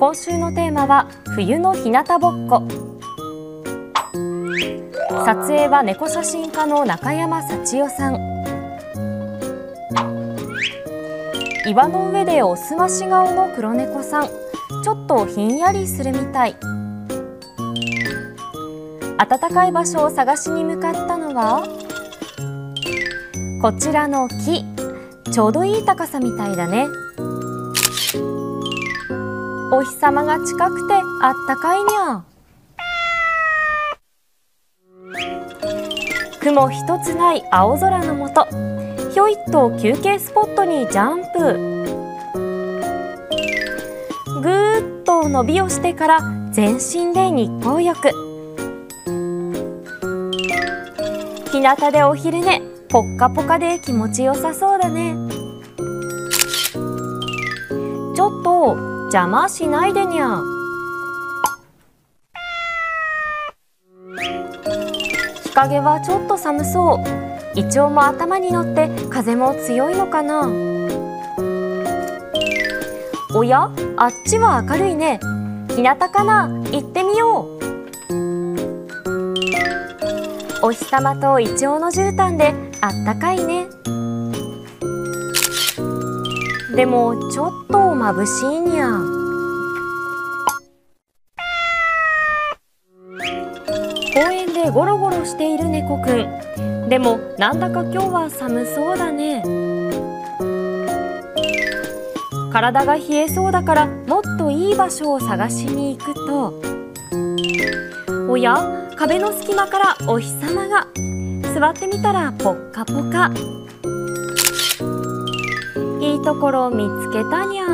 今週のテーマは冬の日向ぼっこ。撮影は猫写真家の中山幸代さん。岩の上でおすまし顔の黒猫さん。ちょっとひんやりするみたい。暖かい場所を探しに向かったのはこちらの木。ちょうどいい高さみたいだね。お日様が近くてあったかいにゃ雲一つない青空のもとひょいっと休憩スポットにジャンプ。ぐーっと伸びをしてから全身で日光浴。日向でお昼寝ぽっかぽかで気持ちよさそうだね。ちょっと邪魔しないでにゃ。日陰はちょっと寒そう。イチョウも頭に乗って風も強いのかな。おやあっちは明るいね。日向かな行ってみよう。お日様とイチョウの絨毯であったかいね。でもちょっと眩しいにゃ公園でゴロゴロしている猫くん。でもなんだか今日は寒そうだね。体が冷えそうだからもっといい場所を探しに行くと。おや壁の隙間からお日様が。座ってみたらポッカポカ。ところを見つけたにゃ